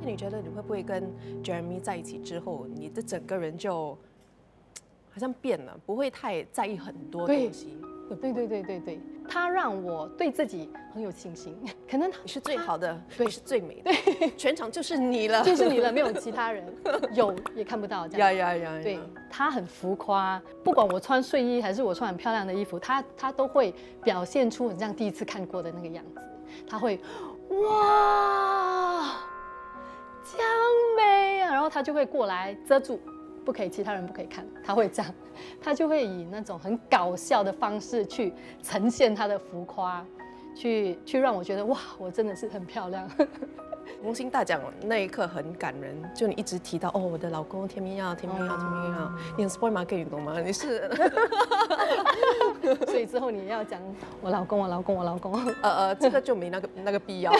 那你觉得你会不会跟 Jeremy 在一起之后，你的整个人就好像变了，不会太在意很多东西？对对对对对，他让我对自己很有信心，可能他你是最好的，对你是最美的，全场就是你了，就是你了，没有其他人，有也看不到这样。呀呀呀！对呀。他很浮夸，不管我穿睡衣还是我穿很漂亮的衣服，他他都会表现出很像第一次看过的那个样子。他会哇，江美啊，然后他就会过来遮住，不可以其他人不可以看，他会这样，他就会以那种很搞笑的方式去呈现他的浮夸，去去让我觉得哇，我真的是很漂亮。红星大奖那一刻很感人，就你一直提到哦，我的老公天明耀，天明耀，天明耀，你很 sport market 运动吗？你是所以之后你要讲我老公，我老公，我老公。呃呃，这个就没那个那个必要。